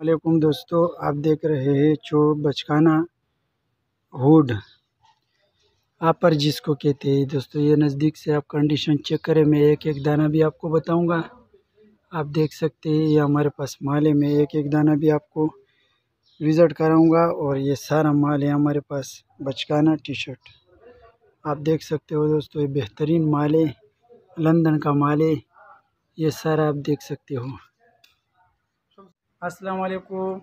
वालेकुम दोस्तों, आप देख रहे हैं जो बचकाना हुड। आपर जिसको कहते हैं, दोस्तों, ये नज़दीक से आप कंडीशन चेक करें, मैं एक एक दाना भी आपको बताऊँगा। आप देख सकते हैं, ये हमारे पास माल है, मैं एक एक दाना भी आपको विज़िट कराऊँगा और ये सारा माल है हमारे पास बचकाना टी शर्ट आप देख सकते हो दोस्तों, ये बेहतरीन माल है, लंदन का माल है, ये सारा आप देख सकते हो। अस्सलाम वालेकुम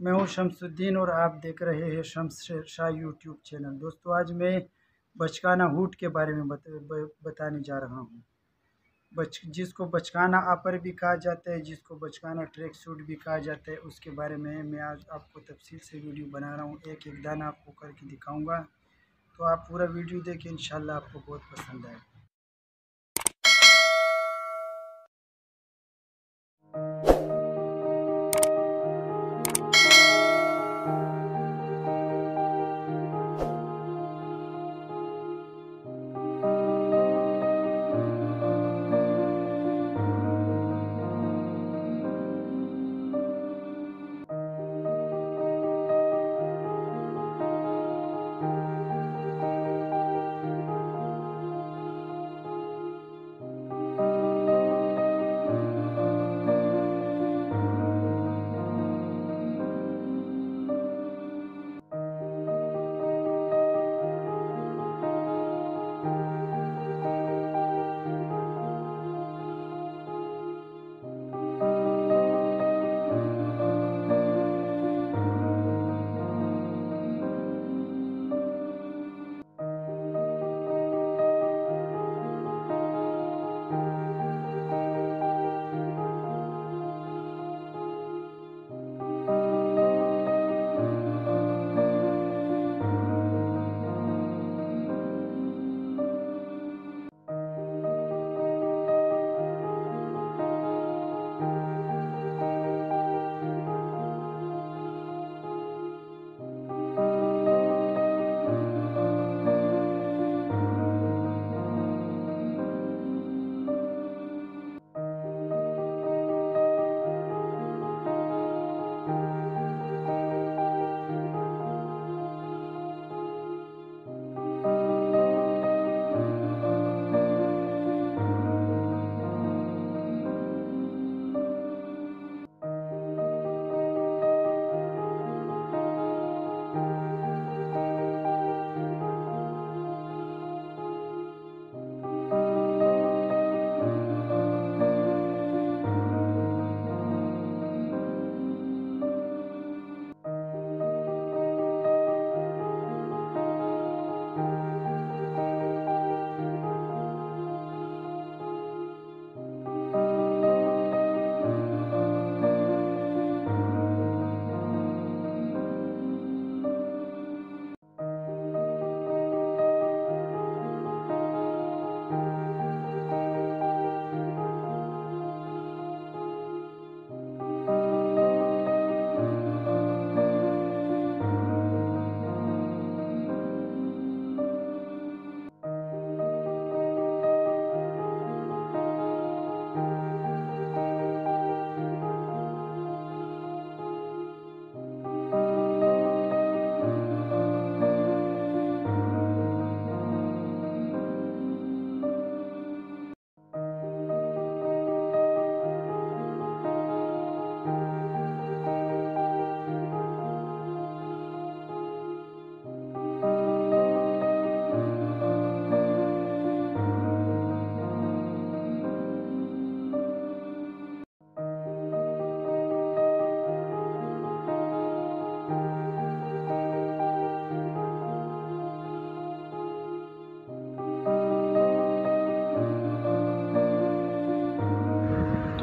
मैं हूँ शमसुद्दीन और आप देख रहे हैं शम्स शाह यूट्यूब चैनल। दोस्तों आज मैं बचकाना हुट के बारे में बत, ब, बताने जा रहा हूँ। बच जिसको बचकाना अपर भी कहा जाता है जिसको बचकाना ट्रैक सूट भी कहा जाता है उसके बारे में मैं आज आपको तफसील से वीडियो बना रहा हूँ। एक एक दाना आपको करके दिखाऊँगा। तो आप पूरा वीडियो देखें इन आपको बहुत पसंद आएगा।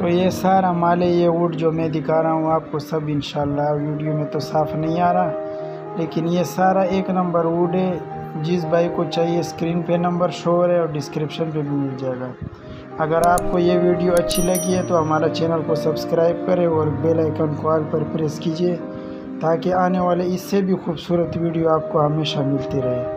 तो ये सारा माल ये वुड जो मैं दिखा रहा हूँ आपको सब इन वीडियो में तो साफ़ नहीं आ रहा। लेकिन ये सारा एक नंबर वुड है, जिस भाई को चाहिए स्क्रीन पे नंबर शो है और डिस्क्रिप्शन पे भी मिल जाएगा। अगर आपको ये वीडियो अच्छी लगी है तो हमारा चैनल को सब्सक्राइब करें और बेल आइकन को ऑल पर प्रेस कीजिए, ताकि आने वाले इससे भी खूबसूरत वीडियो आपको हमेशा मिलती रहे।